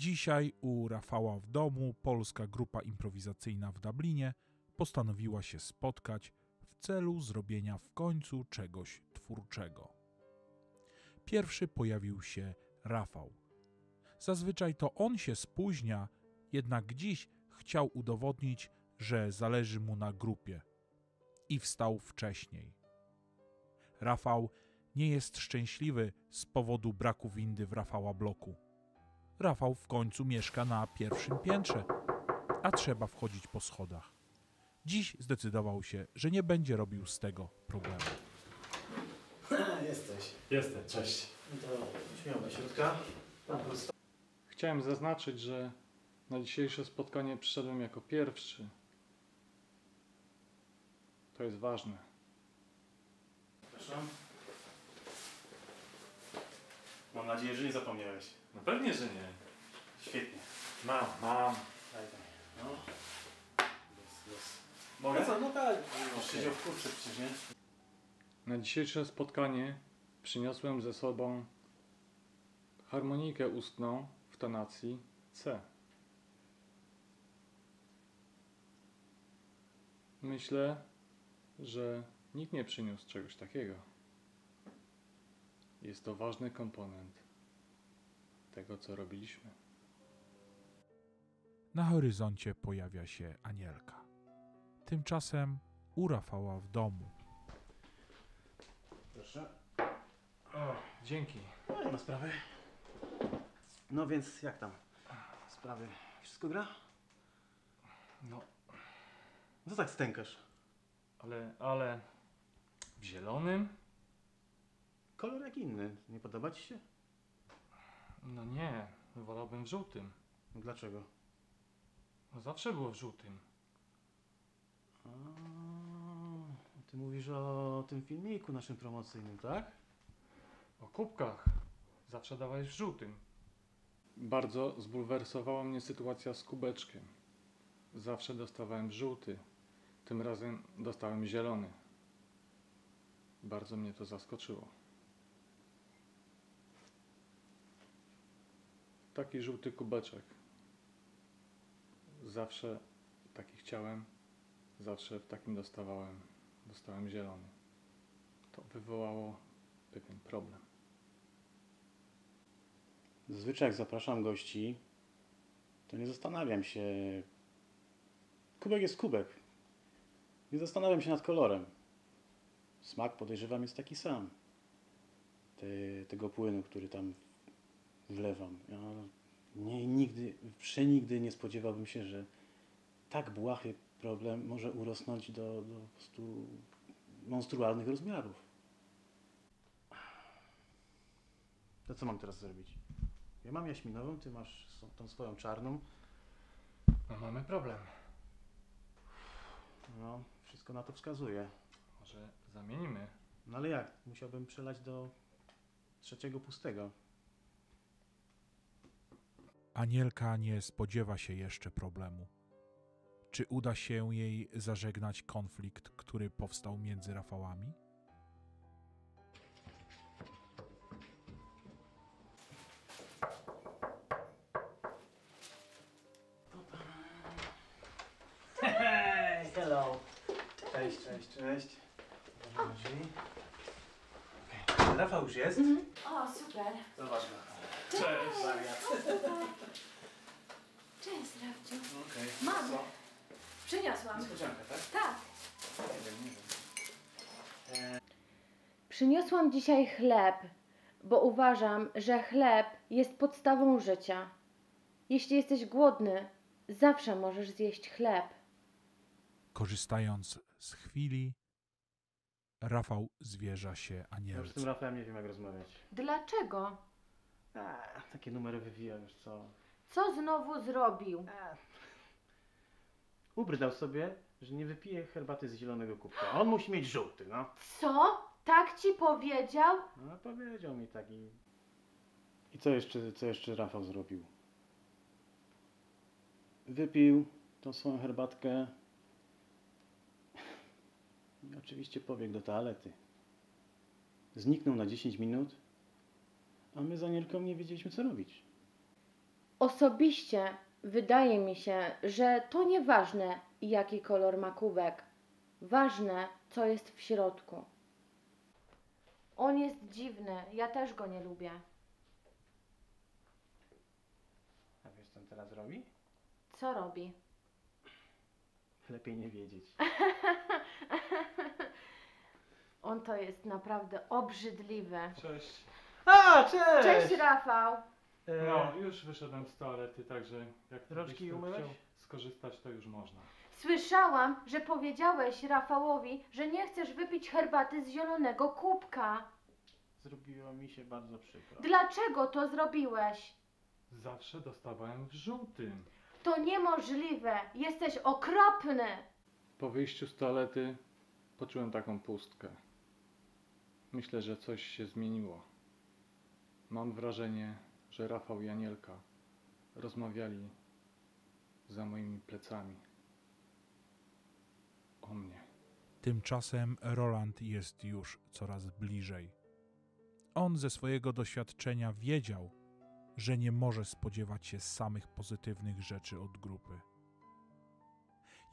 Dzisiaj u Rafała w domu polska grupa improwizacyjna w Dublinie postanowiła się spotkać w celu zrobienia w końcu czegoś twórczego. Pierwszy pojawił się Rafał. Zazwyczaj to on się spóźnia, jednak dziś chciał udowodnić, że zależy mu na grupie i wstał wcześniej. Rafał nie jest szczęśliwy z powodu braku windy w Rafała bloku. Rafał w końcu mieszka na pierwszym piętrze, a trzeba wchodzić po schodach. Dziś zdecydował się, że nie będzie robił z tego problemu. Jesteś. Jestem, cześć. No to śmiało do środka. Chciałem zaznaczyć, że na dzisiejsze spotkanie przyszedłem jako pierwszy. To jest ważne. Przepraszam. Mam nadzieję, że nie zapomniałeś. No pewnie, że nie. Świetnie. Mam, mam. Daj, daj. No. Mogę? No co, no tak. Masz siedział w kurczę przecież, nie? Na dzisiejsze spotkanie przyniosłem ze sobą harmonikę ustną w tonacji C. Myślę, że nikt nie przyniósł czegoś takiego. Jest to ważny komponent tego, co robiliśmy. Na horyzoncie pojawia się Anielka. Tymczasem u Rafała w domu. Proszę. O, dzięki. No, nie ma sprawy. No więc jak tam? Sprawy. Wszystko gra? No, No co tak stękasz? ale, ale w zielonym? Kolor jak inny. Nie podoba ci się? No nie, wolałbym w żółtym. Dlaczego? No zawsze było w żółtym. A, ty mówisz o tym filmiku naszym promocyjnym, tak? O kubkach. Zawsze dawałeś w żółtym. Bardzo zbulwersowała mnie sytuacja z kubeczkiem. Zawsze dostawałem żółty. Tym razem dostałem zielony. Bardzo mnie to zaskoczyło. Taki żółty kubeczek. Zawsze taki chciałem. Zawsze w takim dostawałem. Dostałem zielony. To wywołało pewien problem. Zazwyczaj jak zapraszam gości, to nie zastanawiam się. Kubek jest kubek. Nie zastanawiam się nad kolorem. Smak podejrzewam jest taki sam. Te, tego płynu, który tam wlewam. Ja nie, nigdy, przenigdy nie spodziewałbym się, że tak błahy problem może urosnąć do, do po prostu monstrualnych rozmiarów. To co mam teraz zrobić? Ja mam jaśminową, ty masz tą swoją czarną. No mamy problem. No, wszystko na to wskazuje. Może zamienimy? No ale jak? Musiałbym przelać do trzeciego pustego. Anielka nie spodziewa się jeszcze problemu. Czy uda się jej zażegnać konflikt, który powstał między Rafałami? Hej, hello. Cześć, cześć, cześć. Rafał już jest? O, super. Zobacz. Cześć! Wariat. Cześć, Rafciu. Okej. Mam. Co? Przyniosłam. Niespodzianka, tak? Tak. Nie wiem, nie wiem. Przyniosłam dzisiaj chleb, bo uważam, że chleb jest podstawą życia. Jeśli jesteś głodny, zawsze możesz zjeść chleb. Korzystając z chwili, Rafał zwierza się Ja już z Anielce. tym Rafałem nie wiem jak rozmawiać. Dlaczego? A, takie numery wywija już co. Co znowu zrobił? Ubrydał sobie, że nie wypije herbaty z zielonego kubka. A On musi mieć żółty, no. Co? Tak ci powiedział? No powiedział mi taki. I co jeszcze, co jeszcze Rafał zrobił? Wypił tą swoją herbatkę. I oczywiście pobiegł do toalety. Zniknął na 10 minut, a my z Anielką nie wiedzieliśmy co robić. Osobiście wydaje mi się, że to nieważne, jaki kolor ma kubek. Ważne, co jest w środku. On jest dziwny, ja też go nie lubię. A wiesz, co on teraz robi? Co robi? Lepiej nie wiedzieć. On to jest naprawdę obrzydliwy. Cześć. A, cześć! Cześć Rafał! E, No, już wyszedłem z toalety, także jak ty Rączki umyłeś? chciał skorzystać, to już można. Słyszałam, że powiedziałeś Rafałowi, że nie chcesz wypić herbaty z zielonego kubka. Zrobiło mi się bardzo przykro. Dlaczego to zrobiłeś? Zawsze dostawałem w żółtym. To niemożliwe. Jesteś okropny. Po wyjściu z toalety poczułem taką pustkę. Myślę, że coś się zmieniło. Mam wrażenie, że Rafał i Anielka rozmawiali za moimi plecami. O mnie. Tymczasem Roland jest już coraz bliżej. On ze swojego doświadczenia wiedział, że nie może spodziewać się samych pozytywnych rzeczy od grupy.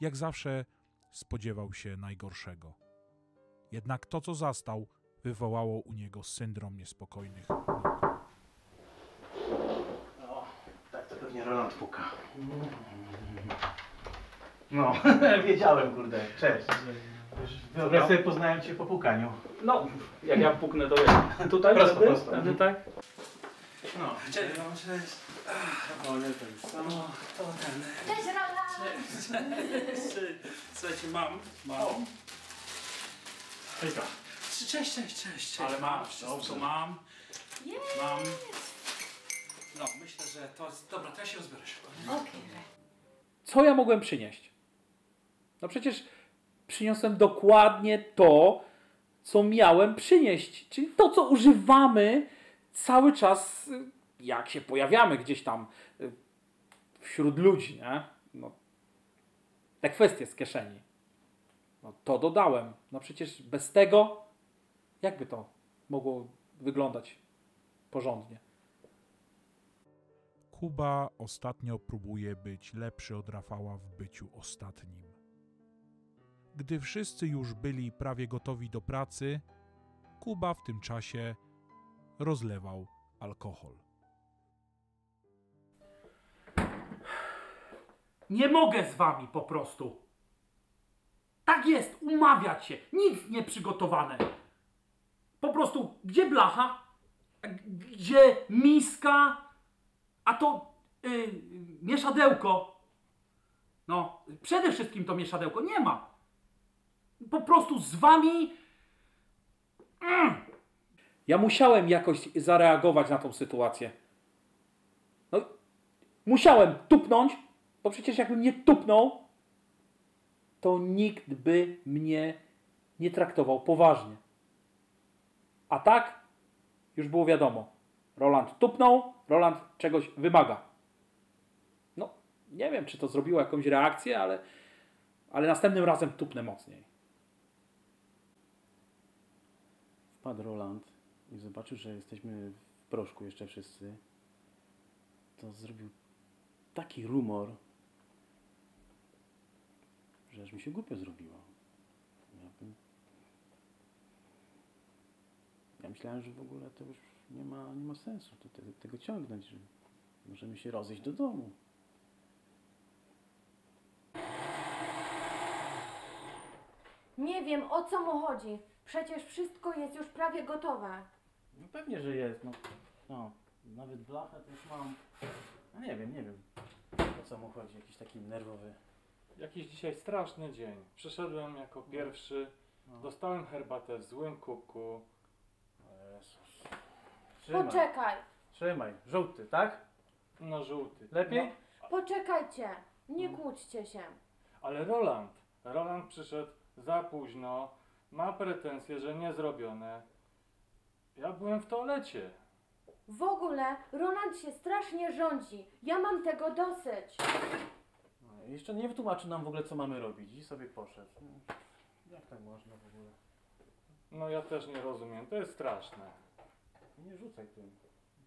Jak zawsze spodziewał się najgorszego. Jednak to, co zastał, wywołało u niego syndrom niespokojnych nóg. O, tak to pewnie Roland puka. No, wiedziałem, kurde. Cześć. Wyobraź sobie, poznałem cię po pukaniu. No, jak ja puknę, to ja. Tutaj? Prosto, tędy? prosto. Tędy, tak? No, Cześć, no, cześć. o, nie ten sam. No, to ten. Cześć, Rola! Słuchajcie, mam, mam. Hejka. Cześć, cześć, cześć, cześć. Ale mam, masz, wszystko mam. Jest. Mam. No, myślę, że to jest... Dobra, to ja się rozbiorę szybko. Okej. co ja mogłem przynieść? No przecież przyniosłem dokładnie to, co miałem przynieść, czyli to, co używamy cały czas, jak się pojawiamy gdzieś tam y, wśród ludzi, nie? No, te kwestie z kieszeni. No, to dodałem. No przecież bez tego, jakby to mogło wyglądać porządnie? Kuba ostatnio próbuje być lepszy od Rafała w byciu ostatnim. Gdy wszyscy już byli prawie gotowi do pracy, Kuba w tym czasie rozlewał alkohol. Nie mogę z wami po prostu. Tak jest, umawiać się. Nic nie przygotowane. Po prostu, gdzie blacha? Gdzie miska? A to y, mieszadełko. No, przede wszystkim to mieszadełko nie ma. Po prostu z wami. Mm. Ja musiałem jakoś zareagować na tą sytuację. No, musiałem tupnąć, bo przecież jakbym nie tupnął, to nikt by mnie nie traktował poważnie. A tak już było wiadomo. Roland tupnął, Roland czegoś wymaga. No, nie wiem, czy to zrobiło jakąś reakcję, ale, ale następnym razem tupnę mocniej. Wpadł Roland i zobaczył, że jesteśmy w proszku jeszcze wszyscy. To zrobił taki rumor, że aż mi się głupio zrobiło. Ja, bym... ja myślałem, że w ogóle to już nie ma, nie ma sensu to, te, tego ciągnąć, że możemy się rozejść do domu. Nie wiem, o co mu chodzi. Przecież wszystko jest już prawie gotowe. No pewnie, że jest. No, no nawet blachę to już mam. No nie wiem, nie wiem. O co mu chodzi, jakiś taki nerwowy. Jakiś dzisiaj straszny dzień. Przyszedłem jako pierwszy, No. dostałem herbatę w złym kubku. O Jezus. Trzymaj, Poczekaj, trzymaj. Żółty, tak? No żółty. Lepiej? No, poczekajcie. Nie kłóćcie się. ale Roland, Roland przyszedł za późno, ma pretensje, że nie zrobione. Ja byłem w toalecie. W ogóle Roland się strasznie rządzi. Ja mam tego dosyć. No, jeszcze nie wytłumaczył nam w ogóle, co mamy robić. I sobie poszedł. No, Jak tak można w ogóle? No ja też nie rozumiem, to jest straszne. Nie rzucaj tym.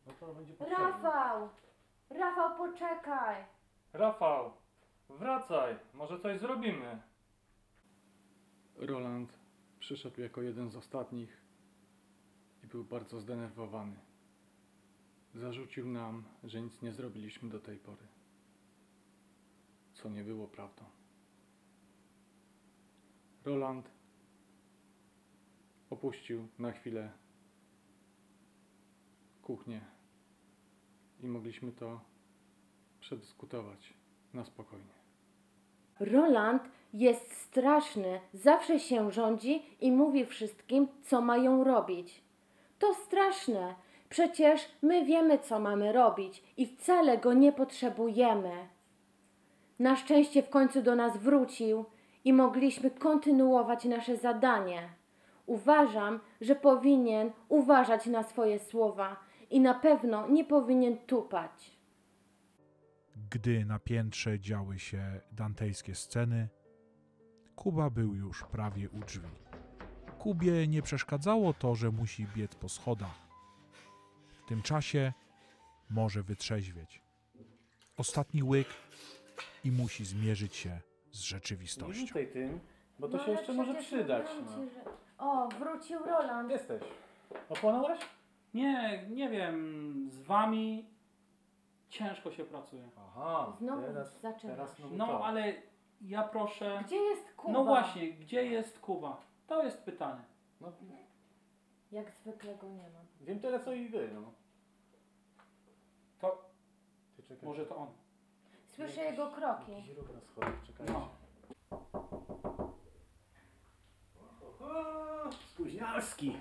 Bo to będzie potrzebne. Rafał! Rafał, poczekaj. Rafał, wracaj, może coś zrobimy. Roland przyszedł jako jeden z ostatnich i był bardzo zdenerwowany. Zarzucił nam, że nic nie zrobiliśmy do tej pory, co nie było prawdą. Roland opuścił na chwilę kuchnię i mogliśmy to przedyskutować na spokojnie. Roland jest straszny, zawsze się rządzi i mówi wszystkim, co mają robić. To straszne. Przecież my wiemy, co mamy robić i wcale go nie potrzebujemy. Na szczęście w końcu do nas wrócił i mogliśmy kontynuować nasze zadanie. Uważam, że powinien uważać na swoje słowa i na pewno nie powinien tupać. Gdy na piętrze działy się dantejskie sceny, Kuba był już prawie u drzwi. Kubie nie przeszkadzało to, że musi biec po schodach. W tym czasie może wytrzeźwieć. Ostatni łyk i musi zmierzyć się z Nie rzeczywistością. rzucaj tym, bo to No się ale jeszcze może przecież przydać. mówiłam No. ci, że- O, wrócił Roland. Jesteś. Ochłonąłeś? Nie, nie wiem, z wami ciężko się pracuje. Aha, Znowu teraz, zaczynasz. teraz znowu No, to. ale ja proszę... Gdzie jest Kuba? No właśnie, gdzie jest Kuba? To jest pytanie. No, Jak zwykle go nie ma. wiem tyle co i wy, no. To Ty czekaj. może to on. Słyszę jego kroki. Jakiś ruch na schodach, czekajcie. No. Spóźnialski.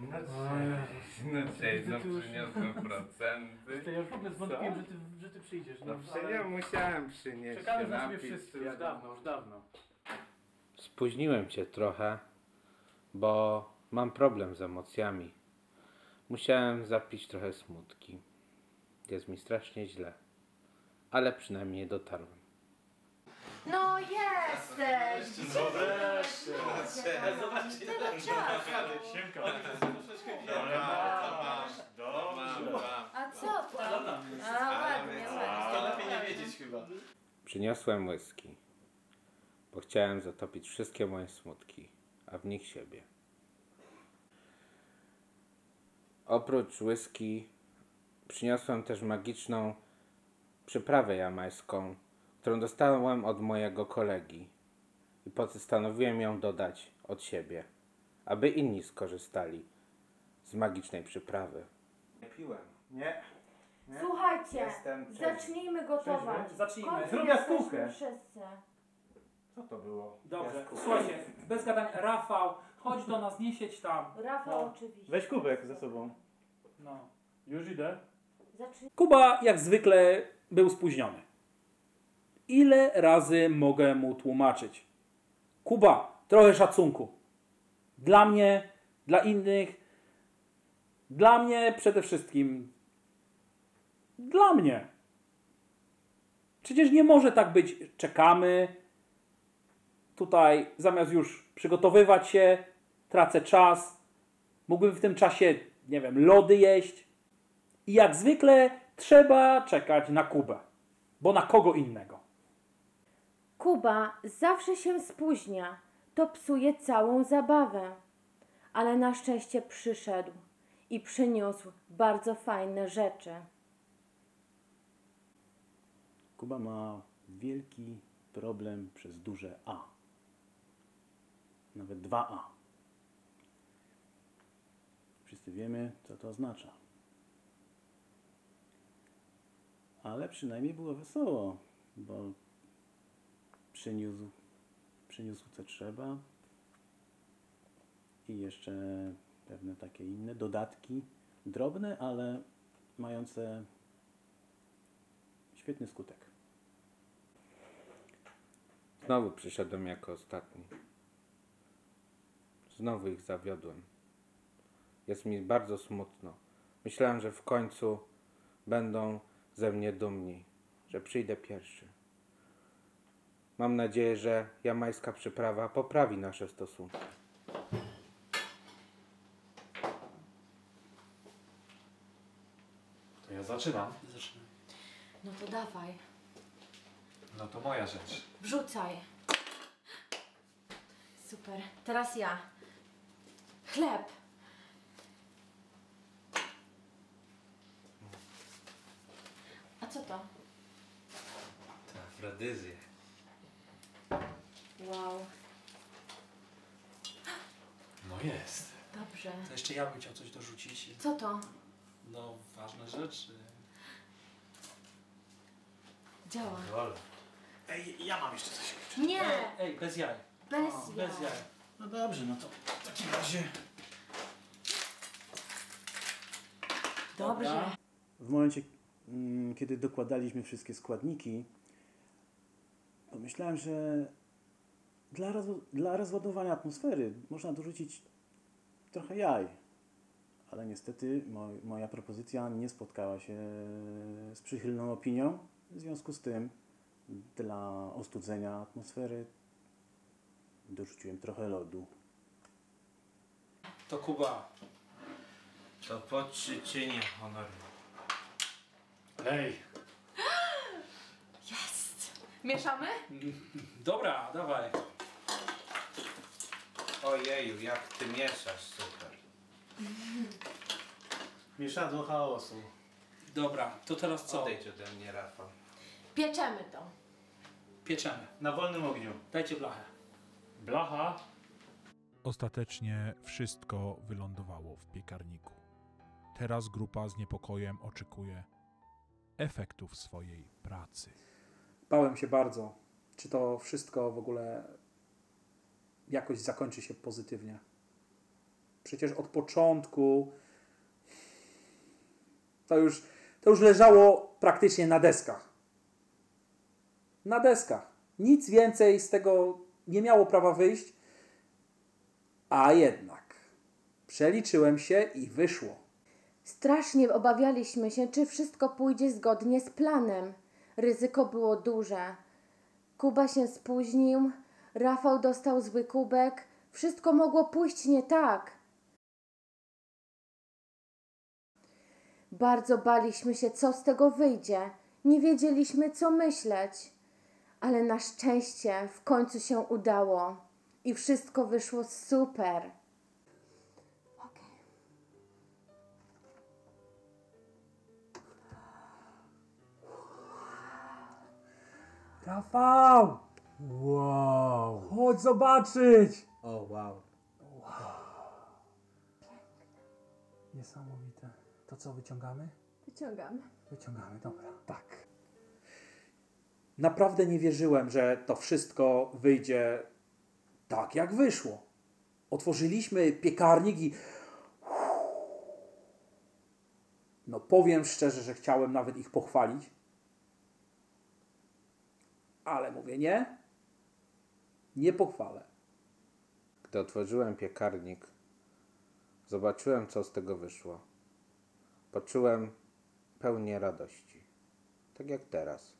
No cześć, no cześć, no przyniosłem procenty. Ja już w ogóle zwątpiłem, że ty, że ty przyjdziesz. No przecież ja musiałem przynieść Czekamy na ciebie napić. wszyscy, już dawno, już dawno. Spóźniłem cię trochę, bo mam problem z emocjami. Musiałem zapić trochę smutki. Jest mi strasznie źle. Ale przynajmniej dotarłem. No jesteś! Zobaczcie, Tyle czasu. A co tam? A ładnie, ładnie. lepiej nie wiedzieć chyba. Przyniosłem whisky, bo chciałem zatopić wszystkie moje smutki, a w nich siebie. Oprócz whisky przyniosłem też magiczną przyprawę jamańską, którą dostałem od mojego kolegi i postanowiłem ją dodać od siebie, aby inni skorzystali z magicznej przyprawy. Nie piłem. Nie. Słuchajcie, Jestem trzeźwy. zacznijmy gotować. Trzeźwy? Zacznijmy. W końcu Zrób jesteśmy jaskółkę. wszyscy. Co to było? Dobrze, słuchajcie, bez gadania. Rafał, chodź do nas, nie siedź tam. Rafał No. oczywiście. Weź kubek ze sobą. No. Już idę. Zacznij. Kuba jak zwykle był spóźniony. Ile razy mogę mu tłumaczyć? Kuba, trochę szacunku. Dla mnie, dla innych, dla mnie przede wszystkim. Dla mnie. Przecież nie może tak być. Czekamy. Tutaj zamiast już przygotowywać się, tracę czas. Mógłbym w tym czasie, nie wiem, lody jeść. I jak zwykle trzeba czekać na Kubę. Bo na kogo innego? Kuba zawsze się spóźnia. To psuje całą zabawę. Ale na szczęście przyszedł i przyniósł bardzo fajne rzeczy. Kuba ma wielki problem przez duże A. Nawet dwa A. Wszyscy wiemy, co to oznacza. Ale przynajmniej było wesoło, bo przyniósł, przyniósł co trzeba i jeszcze pewne takie inne dodatki, drobne, ale mające świetny skutek. Znowu przyszedłem jako ostatni. Znowu ich zawiodłem. Jest mi bardzo smutno. Myślałem, że w końcu będą ze mnie dumni, że przyjdę pierwszy. Mam nadzieję, że jamańska przyprawa poprawi nasze stosunki. ja zaczynam. Zaczynamy. No to dawaj, No to moja rzecz. wrzucaj. Super, teraz ja. Chleb. A co to? Tak, Afrodyzję. Wow, No jest. dobrze. To jeszcze ja bym chciał coś dorzucić. Co to? No, ważne rzeczy. Działa. Ej, ja mam jeszcze coś. Nie, Ej, ej bez jaj. bez O, jaj. bez jaj. No dobrze, no to w takim razie... Dobrze. Dobra. W momencie, mm, kiedy dokładaliśmy wszystkie składniki, pomyślałem, że dla, roz, dla rozładowania atmosfery można dorzucić trochę jaj. Ale niestety moj, moja propozycja nie spotkała się z przychylną opinią. W związku z tym, dla ostudzenia atmosfery dorzuciłem trochę lodu. To Kuba. To podczynienie honoru. Ej. Jest. Mieszamy? Dobra, dawaj. Ojeju, jak ty mieszasz, super. Mieszadło chaosu. Dobra, to teraz co? Odejdź ode mnie, Rafał. Pieczemy to. Pieczemy. Na wolnym ogniu. Dajcie blachę. Blacha. Ostatecznie wszystko wylądowało w piekarniku. Teraz grupa z niepokojem oczekuje efektów swojej pracy. Bałem się bardzo, czy to wszystko w ogóle jakoś zakończy się pozytywnie. Przecież od początku to już, to już leżało praktycznie na deskach. Na deskach. Nic więcej z tego nie miało prawa wyjść, a jednak przeliczyłem się i wyszło. Strasznie obawialiśmy się, czy wszystko pójdzie zgodnie z planem. Ryzyko było duże. Kuba się spóźnił, Rafał dostał zły kubek. Wszystko mogło pójść nie tak. Bardzo baliśmy się, co z tego wyjdzie. Nie wiedzieliśmy, co myśleć. Ale na szczęście w końcu się udało i wszystko wyszło super. Rafał! Wow! Chodź zobaczyć! O, wow. Niesamowite. To co, wyciągamy? Wyciągamy. Wyciągamy, dobra. Tak. Naprawdę nie wierzyłem, że to wszystko wyjdzie tak, jak wyszło. Otworzyliśmy piekarnik i. No, powiem szczerze, że chciałem nawet ich pochwalić. Ale mówię, nie. Nie pochwalę. Gdy otworzyłem piekarnik, zobaczyłem, co z tego wyszło. Poczułem pełnię radości. Tak jak teraz.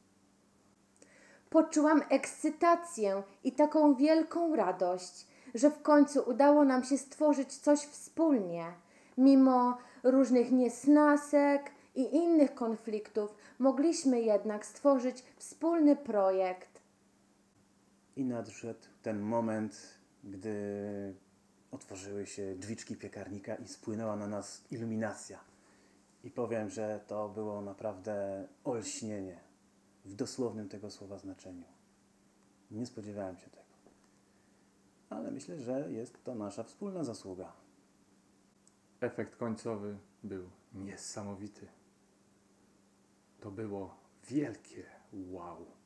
Poczułam ekscytację i taką wielką radość, że w końcu udało nam się stworzyć coś wspólnie. Mimo różnych niesnasek i innych konfliktów, mogliśmy jednak stworzyć wspólny projekt. I nadszedł ten moment, gdy otworzyły się drzwiczki piekarnika i spłynęła na nas iluminacja. I powiem, że to było naprawdę olśnienie w dosłownym tego słowa znaczeniu. Nie spodziewałem się tego. Ale myślę, że jest to nasza wspólna zasługa. Efekt końcowy był niesamowity. To było wielkie wow.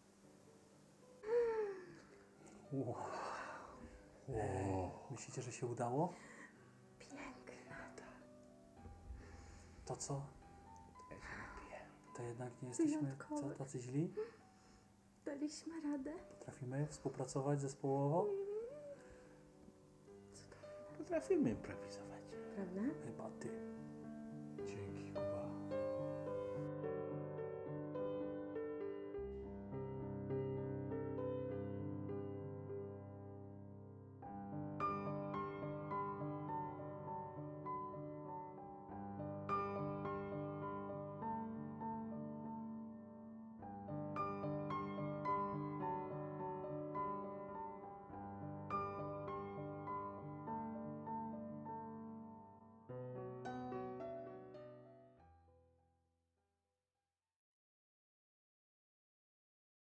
Myślicie, że się udało? Piękne. To co? To jednak nie jesteśmy co, tacy źli? Daliśmy radę. Potrafimy współpracować zespołowo? Potrafimy improwizować. Prawda? Chyba ty.